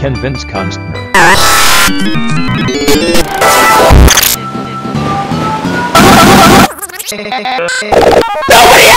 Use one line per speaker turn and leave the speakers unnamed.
Convince Kunst.
Nobody!